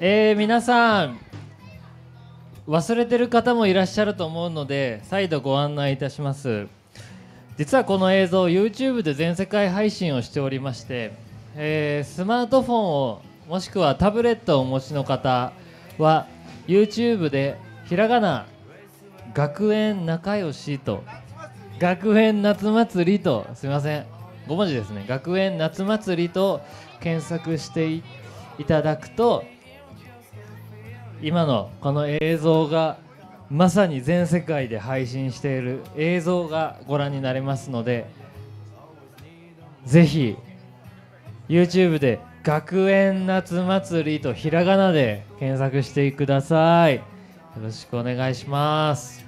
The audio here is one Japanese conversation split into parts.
えー、皆さん忘れてる方もいらっしゃると思うので再度ご案内いたします。実はこの映像 YouTube で全世界配信をしておりまして、えースマートフォンをもしくはタブレットをお持ちの方は YouTube でひらがな学園仲良しと学園夏祭りとすみません。5文字ですね。学園夏祭りと検索していいただくと今のこの映像がまさに全世界で配信している映像がご覧になれますのでぜひ YouTube で学園夏祭りとひらがなで検索してください。よろしくお願いします。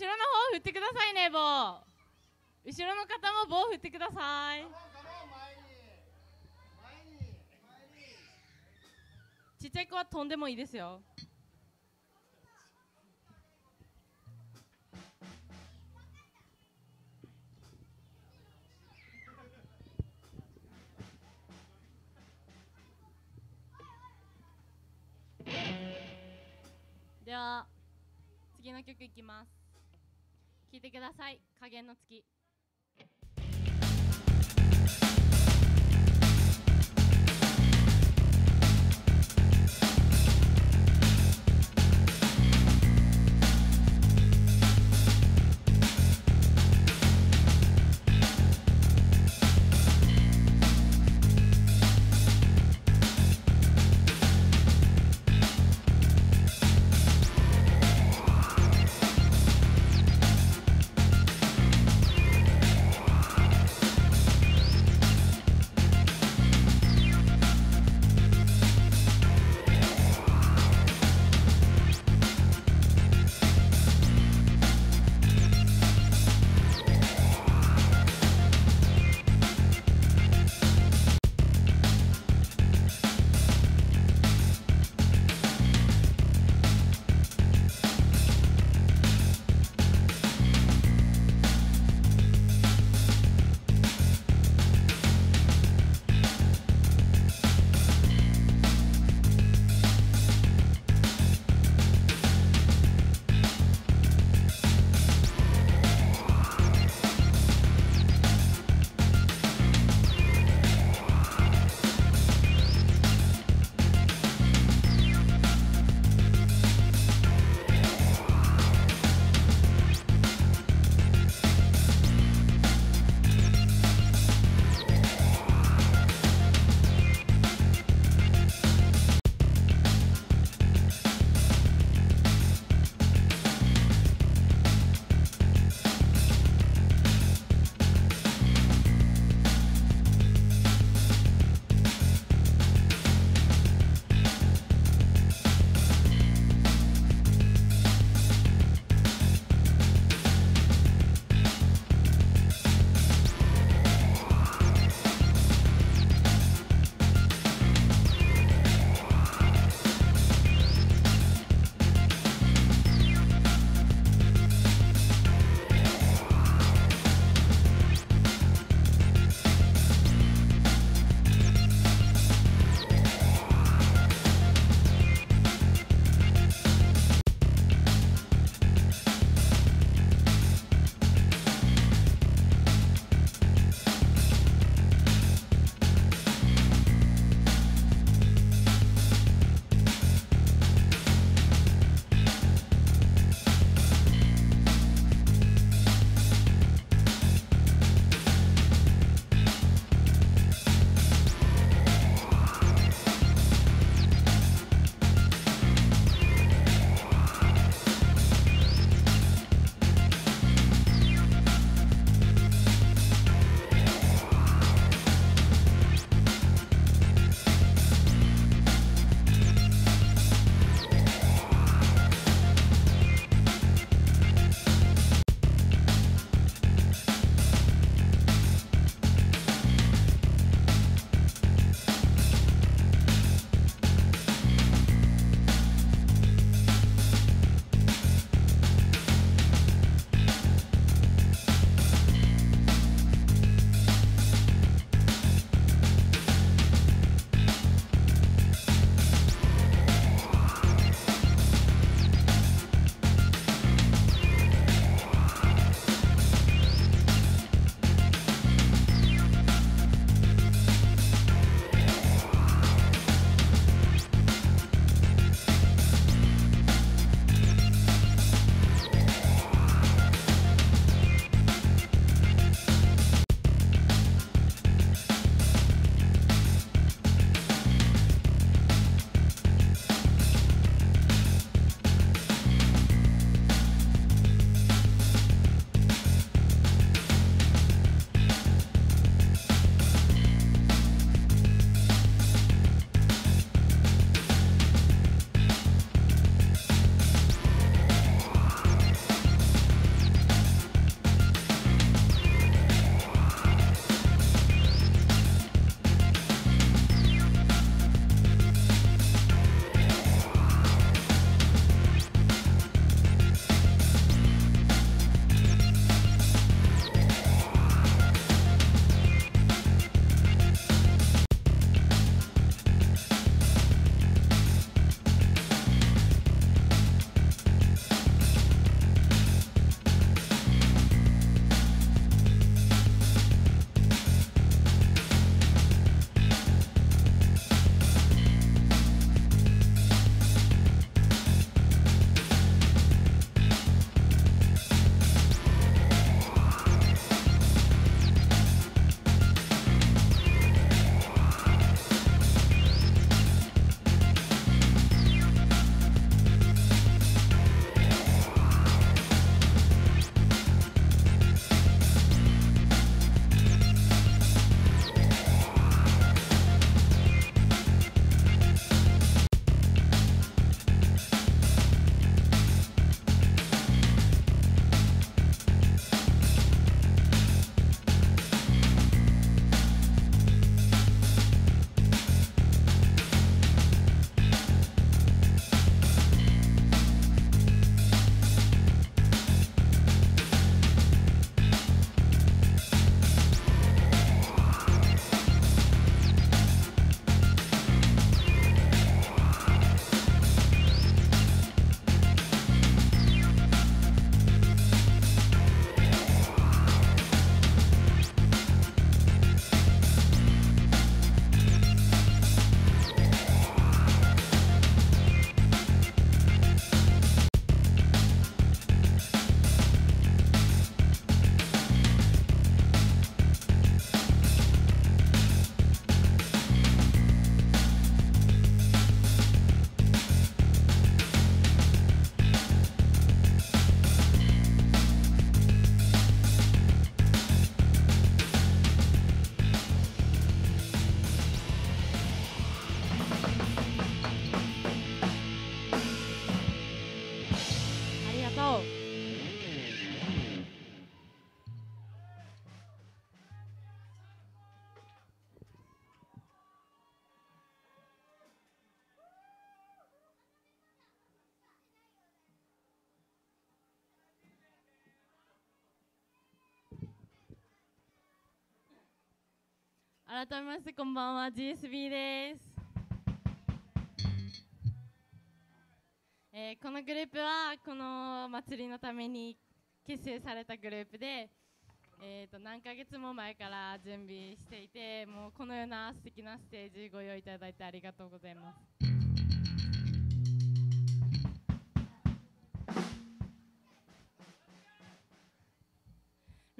後ろの方振ってくださいね棒。後ろの方も棒振ってください。ちっちゃい子は飛んでもいいですよ。では次の曲いきます。聴いてください。加減の月「改めましてこんばんは GSB です、えーこのグループはこの祭りのために結成されたグループで、えー、と何ヶ月も前から準備していてもうこのような素敵なステージご用意いただいてありがとうございます。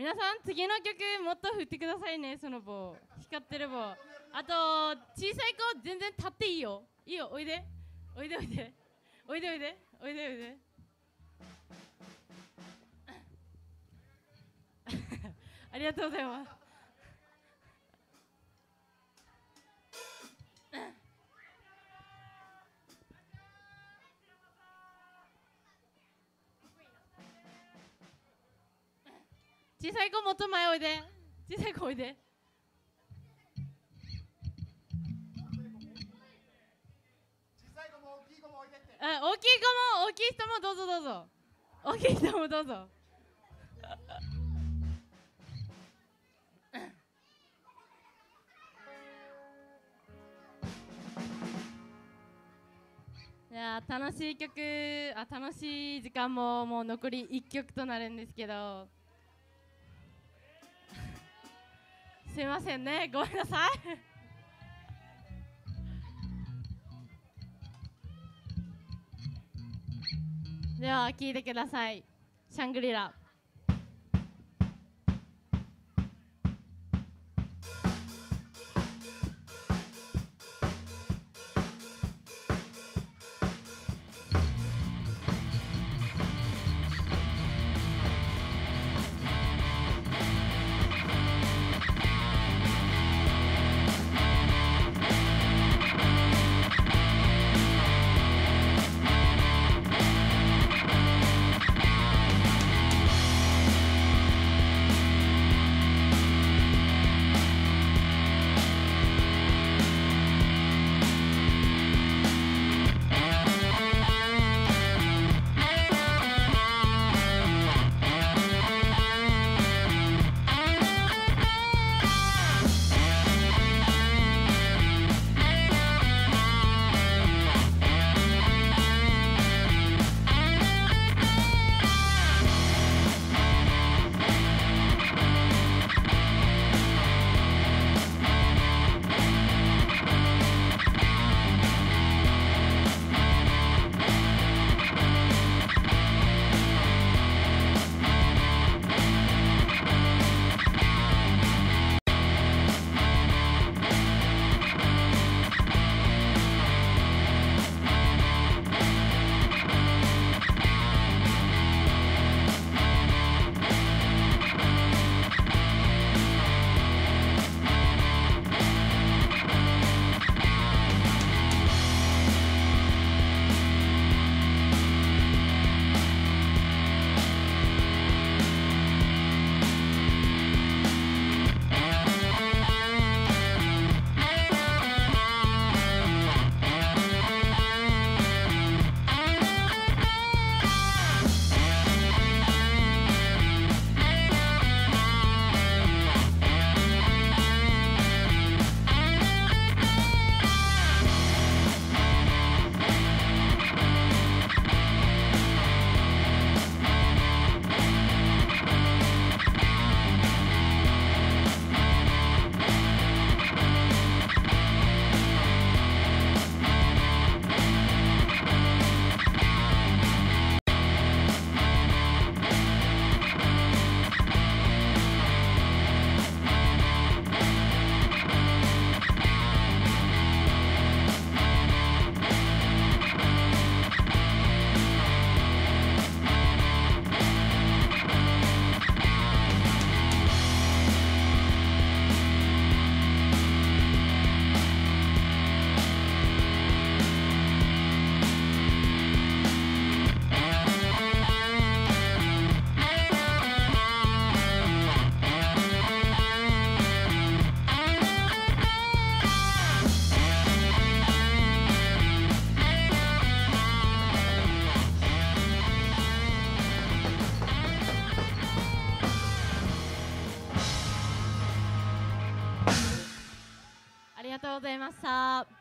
皆さん次の曲もっと振ってくださいねその棒。光ってる棒。あと小さい子全然立っていいよ。いいよ。おいで。おいでおいで。おいでおいで。おいでおいで。ありがとうございます。小さい子もっと前おいで。小さい子おいで。あ大きい子も大きい人もどうぞどうぞ。大きい人もどうぞ。いやー楽しい曲あ楽しい時間ももう残り1曲となるんですけどすみませんね。ごめんなさい。では聞いてください。シャングリラ「ございました。